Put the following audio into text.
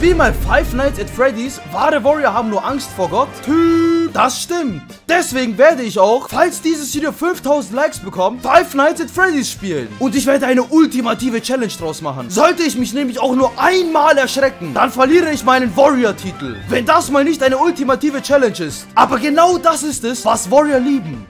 Spiel mal Five Nights at Freddy's. Wahre Warrior haben nur Angst vor Gott. Typ, das stimmt. Deswegen werde ich auch, falls dieses Video 5000 Likes bekommt, Five Nights at Freddy's spielen. Und ich werde eine ultimative Challenge draus machen. Sollte ich mich nämlich auch nur einmal erschrecken, dann verliere ich meinen Warrior-Titel. Wenn das mal nicht eine ultimative Challenge ist. Aber genau das ist es, was Warrior lieben.